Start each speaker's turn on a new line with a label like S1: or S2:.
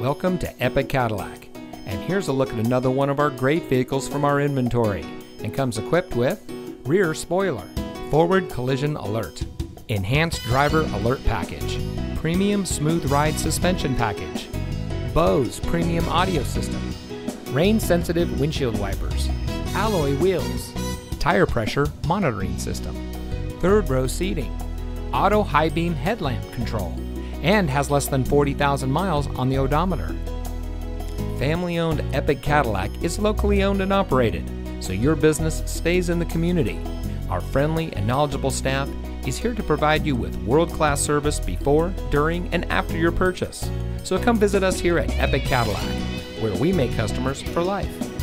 S1: Welcome to Epic Cadillac. And here's a look at another one of our great vehicles from our inventory. And comes equipped with rear spoiler, forward collision alert, enhanced driver alert package, premium smooth ride suspension package, Bose premium audio system, rain sensitive windshield wipers, alloy wheels, tire pressure monitoring system, third row seating, auto high beam headlamp control, and has less than 40,000 miles on the odometer. Family owned Epic Cadillac is locally owned and operated, so your business stays in the community. Our friendly and knowledgeable staff is here to provide you with world class service before, during, and after your purchase. So come visit us here at Epic Cadillac, where we make customers for life.